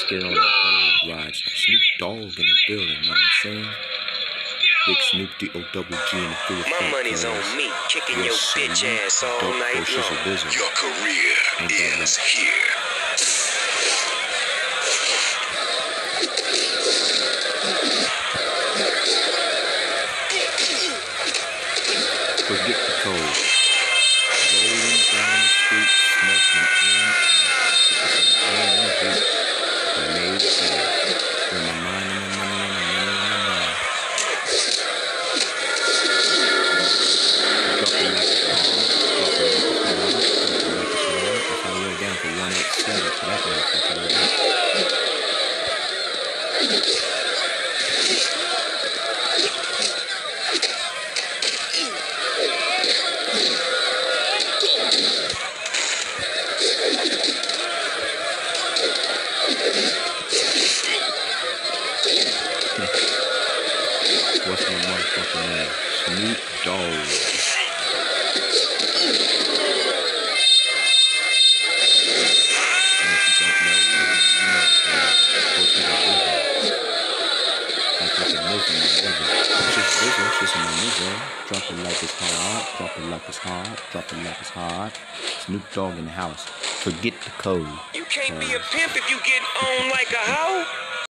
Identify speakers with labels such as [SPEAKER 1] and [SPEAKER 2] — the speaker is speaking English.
[SPEAKER 1] Let's get on that ride. Snoop Dogg in the building, you know what I'm saying? Big Snoop D O double G in the full
[SPEAKER 2] My money's on me, kicking your bitch ass all
[SPEAKER 1] Dope
[SPEAKER 2] night long.
[SPEAKER 3] Your career is here.
[SPEAKER 1] Forget the code. 187, so that might be something like that. What's my motherfucking name? Snoop Dogg. A Muslim. It's just Muslim, it's my Muslim. Drop like it's hard, drop it like it's hard, drop it like it's hard. Snoop Dogg in the house. Forget the code.
[SPEAKER 2] You can't be a pimp if you get on like a hoe.